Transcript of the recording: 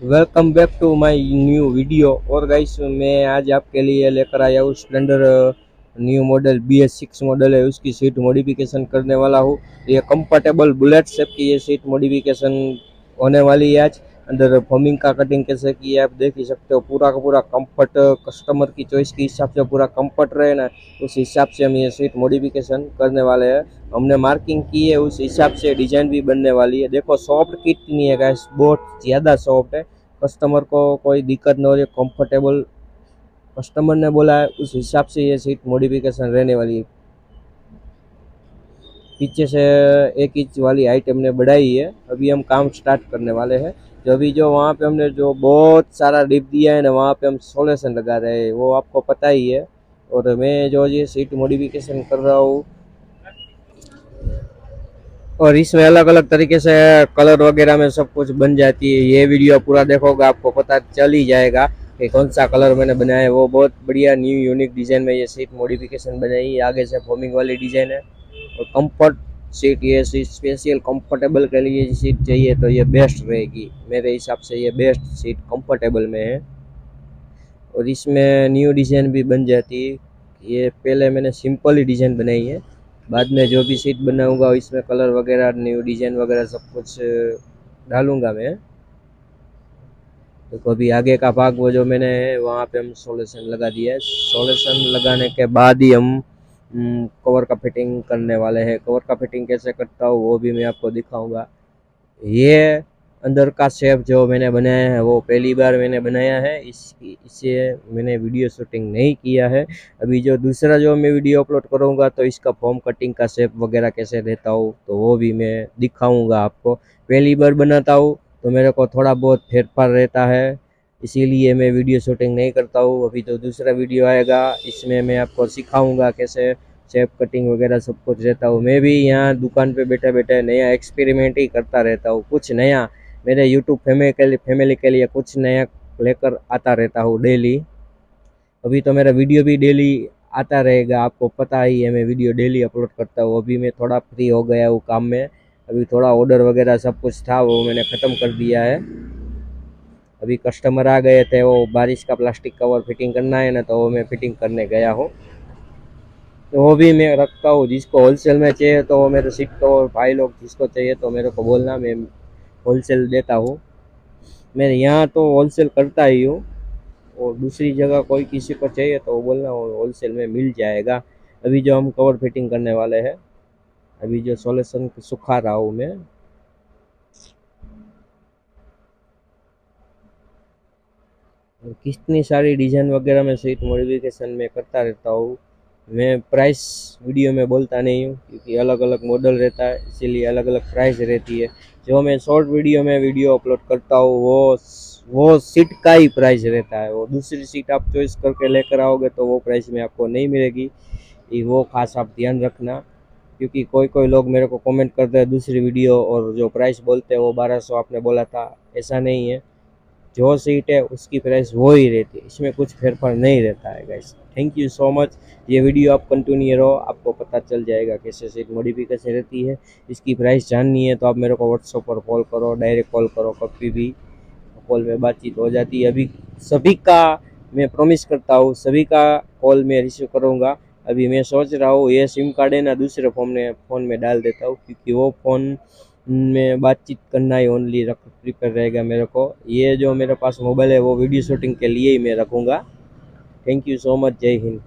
Welcome back to my new video और guys मैं आज आपके लिए लेकर आया हूँ Splendor new model B S six model है। उसकी सीट मॉडिफिकेशन करने वाला हूँ। ये कंफर्टेबल बुलेट शेप की ये सीट मॉडिफिकेशन होने वाली है आज। अंदर फॉर्मिंग का कटिंग कैसे की है, आप देख ही सकते हो, पूरा का पूरा कंफर्ट कस्टमर की चॉइस के हिसाब से पूरा कंफर्ट रहे ना, उस हिसाब से हम ये सीट मॉडिफिकेशन करने वाले हैं। हमने मार्किंग की है, उस हिसाब से डिज़ाइन भी बनने वाली है। देखो सॉफ्ट कितनी है गैस बहुत ज़्यादा सॉफ्ट है। कस्टमर को कोई दिक्कत न हो रही कम्फर्टेबल कस्टमर ने बोला है, उस हिसाब से ये सीट मॉडिफिकेशन रहने वाली है। पीछे से एक इंच वाली हाइट हमने बढ़ाई है, अभी हम काम स्टार्ट करने वाले हैं। जो अभी जो वहाँ पे हमने जो बहुत सारा डिप दिया है ना, वहाँ पे हम सोलेशन लगा रहे हैं, वो आपको पता ही है। और मैं जो ये सीट मॉडिफिकेशन कर रहा हूँ, और इसमें अलग अलग तरीके से कलर वगैरह में सब कुछ बन जाती है। ये वीडियो पूरा देखोगे, आपको पता चल ही जाएगा कि कौन सा कलर मैंने बनाया है। वो बहुत बढ़िया न्यू यूनिक डिज़ाइन में ये सीट मॉडिफिकेशन बनाई आगे से फॉर्मिंग वाली डिज़ाइन है। और कंफर्ट सीट ये सीट स्पेशल कंफर्टेबल के लिए सीट चाहिए तो ये बेस्ट रहेगी मेरे हिसाब से ये बेस्ट सीट कंफर्टेबल में है और इसमें न्यू डिज़ाइन भी बन जाती है ये पहले मैंने सिंपल ही डिज़ाइन बनाई है बाद में जो भी सीट बनाऊँगा इसमें कलर वगैरह न्यू डिज़ाइन वगैरह सब कुछ डालूँगा मैं तो कभी आगे का भाग वो जो मैंने वहाँ पे हम सोल्यूशन लगा दिया है सोल्यूशन लगाने के बाद ही हम कवर का फिटिंग करने वाले हैं। कवर का फिटिंग कैसे करता हूँ, वो भी मैं आपको दिखाऊँगा। ये अंदर का शेप जो मैंने बनाया है, वो पहली बार मैंने बनाया है। इस इसे मैंने वीडियो शूटिंग नहीं किया है। अभी जो दूसरा जो मैं वीडियो अपलोड करूँगा तो इसका फॉर्म कटिंग का शेप वगैरह कैसे रहता हूँ तो वो भी मैं दिखाऊँगा आपको। पहली बार बनाता हूँ तो मेरे को थोड़ा बहुत फेरफार रहता है। इसीलिए मैं वीडियो शूटिंग नहीं करता हूँ। अभी तो दूसरा वीडियो आएगा, इसमें मैं आपको सिखाऊँगा कैसे शेप कटिंग वगैरह सब कुछ रहता हूँ। मैं भी यहाँ दुकान पे बैठे बैठे नया एक्सपेरिमेंट ही करता रहता हूँ। कुछ नया मेरे यूट्यूब फैमिली के लिए फैमिली के लिए कुछ नया लेकर आता रहता हूँ डेली अभी तो मेरा वीडियो भी डेली आता रहेगा, आपको पता ही है, मैं वीडियो डेली अपलोड करता हूँ। अभी मैं थोड़ा फ्री हो गया हूँ काम में। अभी थोड़ा ऑर्डर वगैरह सब कुछ था, वो मैंने ख़त्म कर दिया है। अभी कस्टमर आ गए थे, वो बारिश का प्लास्टिक कवर फिटिंग करना है ना तो वो मैं फिटिंग करने गया हूँ। तो वो भी मैं रखता हूँ, जिसको होलसेल में चाहिए तो वो मेरे सीट कवर भाई लोग जिसको चाहिए तो मेरे को बोलना, मैं होलसेल देता हूँ। मैं यहाँ तो होलसेल करता ही हूँ और दूसरी जगह कोई किसी को चाहिए तो वो बोलना होलसेल में मिल जाएगा। अभी जो हम कवर फिटिंग करने वाले हैं, अभी जो सॉल्यूशन सुखा रहा हूँ मैं। कितनी सारी डिज़ाइन वगैरह में सीट मॉडिफिकेशन में करता रहता हूँ। मैं प्राइस वीडियो में बोलता नहीं हूँ क्योंकि अलग अलग मॉडल रहता है इसीलिए अलग अलग प्राइस रहती है जो मैं शॉर्ट वीडियो में वीडियो अपलोड करता हूँ वो वो सीट का ही प्राइस रहता है वो दूसरी सीट आप चॉइस करके लेकर आओगे तो वो प्राइस में आपको नहीं मिलेगी ये वो खास आप ध्यान रखना क्योंकि कोई कोई लोग मेरे को कमेंट करते हैं दूसरी वीडियो और जो प्राइस बोलते हैं वो बारह सौ आपने बोला था ऐसा नहीं है जो सीट है उसकी प्राइस वो ही रहती है। इसमें कुछ फेरफार नहीं रहता है guys thank you so much ये वीडियो आप कंटिन्यू रहो, आपको पता चल जाएगा कैसे सीट मॉडिफिकेशन रहती है। इसकी प्राइस जाननी है तो आप मेरे को व्हाट्सअप पर कॉल करो डायरेक्ट कॉल करो, कभी भी कॉल में बातचीत हो जाती है। अभी सभी का मैं प्रॉमिस करता हूँ, सभी का कॉल मैं रिसीव करूँगा। अभी मैं सोच रहा हूँ, ये सिम कार्ड है ना, दूसरे फ़ोन में फ़ोन में डाल देता हूँ, क्योंकि वो फ़ोन में बातचीत करना ही ओनली रख प्रिपेयर रहेगा मेरे को। ये जो मेरे पास मोबाइल है, वो वीडियो शूटिंग के लिए ही मैं रखूँगा। थैंक यू सो मच जय हिंद